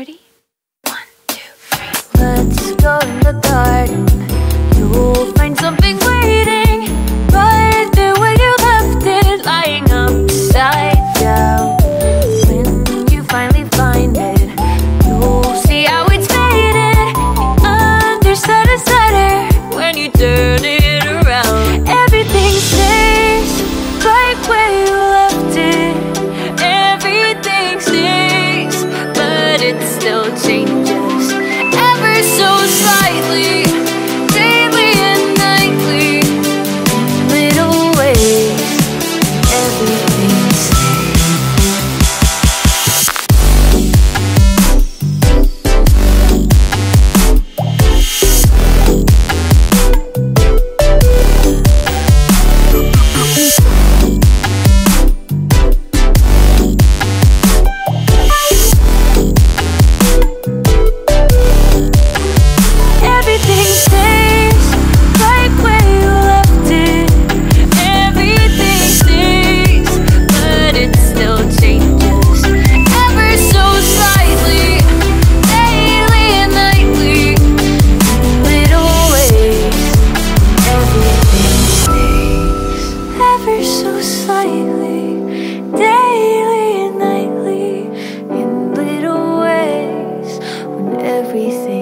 Ready? One, two, three. Let's go in the garden. You'll everything.